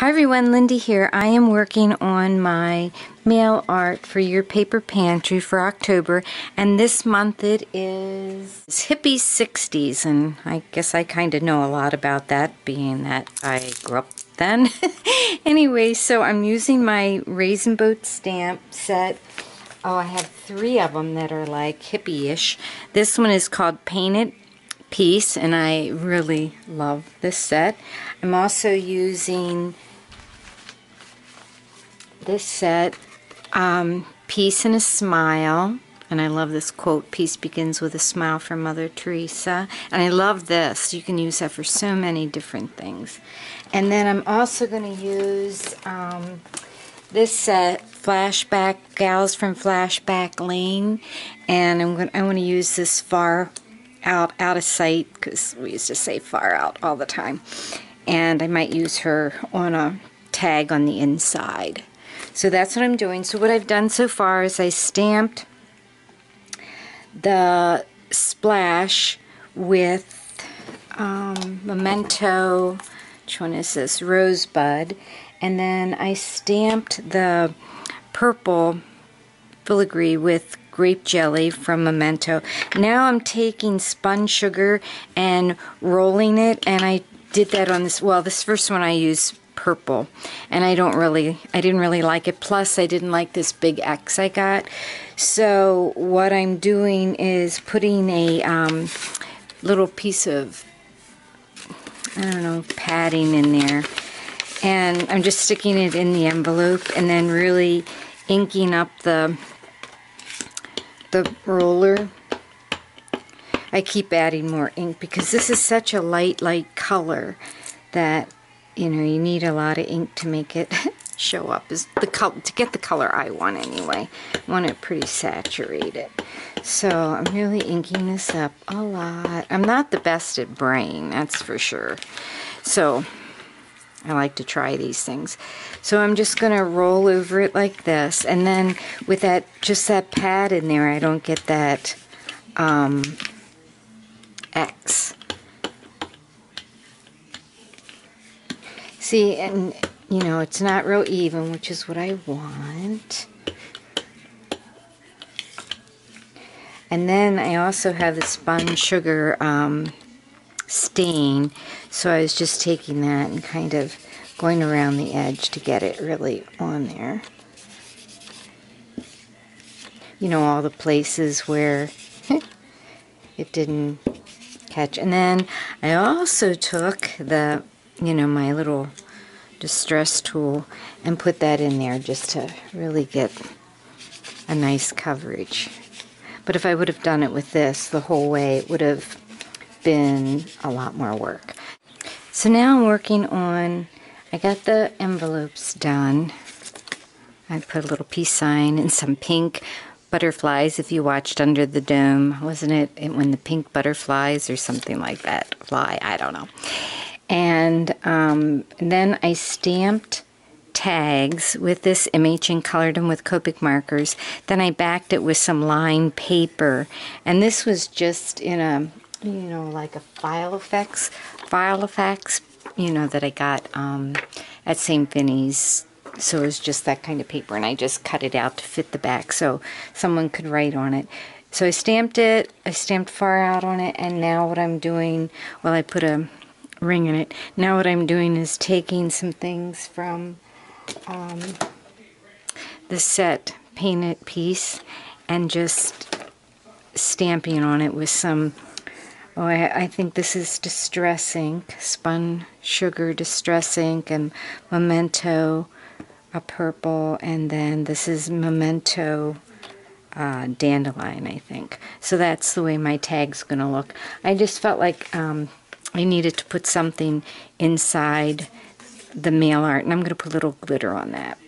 Hi everyone, Lindy here. I am working on my mail art for your paper pantry for October and this month it is Hippie 60s and I guess I kind of know a lot about that being that I grew up then. anyway, so I'm using my Raisin Boat stamp set. Oh, I have three of them that are like hippie-ish. This one is called Painted Peace and I really love this set. I'm also using this set, um, Peace and a Smile. And I love this quote, Peace begins with a smile from Mother Teresa. And I love this. You can use that for so many different things. And then I'm also going to use um, this set, Flashback Gals from Flashback Lane. And I'm going I want to use this far out, out of sight, because we used to say far out all the time. And I might use her on a tag on the inside. So that's what I'm doing. So what I've done so far is I stamped the splash with um, Memento, which one is this? Rosebud. And then I stamped the purple filigree with grape jelly from Memento. Now I'm taking spun sugar and rolling it and I did that on this, well this first one I used purple. And I don't really I didn't really like it. Plus I didn't like this big X I got. So what I'm doing is putting a um, little piece of I don't know padding in there. And I'm just sticking it in the envelope and then really inking up the the roller. I keep adding more ink because this is such a light light color that you know, you need a lot of ink to make it show up is the color to get the color I want anyway. I want it pretty saturated. So I'm really inking this up a lot. I'm not the best at brain, that's for sure. So I like to try these things. So I'm just going to roll over it like this. And then with that, just that pad in there, I don't get that um, X. See, and you know, it's not real even, which is what I want. And then I also have the spun sugar um, stain, so I was just taking that and kind of going around the edge to get it really on there. You know, all the places where it didn't catch. And then I also took the you know, my little distress tool and put that in there just to really get a nice coverage. But if I would have done it with this the whole way, it would have been a lot more work. So now I'm working on, I got the envelopes done. I put a little peace sign and some pink butterflies if you watched Under the Dome. Wasn't it when the pink butterflies or something like that fly? I don't know. And um, then I stamped tags with this image and colored them with Copic markers. Then I backed it with some lined paper. And this was just in a, you know, like a Filofax, file effects, you know, that I got um, at St. Vinny's. So it was just that kind of paper. And I just cut it out to fit the back so someone could write on it. So I stamped it, I stamped far out on it, and now what I'm doing, well, I put a ring in it. Now what I'm doing is taking some things from um, the set painted peace and just stamping on it with some, oh, I, I think this is Distress ink, Spun Sugar Distress ink, and Memento, a purple, and then this is Memento uh, Dandelion, I think. So that's the way my tag's going to look. I just felt like um, I needed to put something inside the mail art, and I'm going to put a little glitter on that.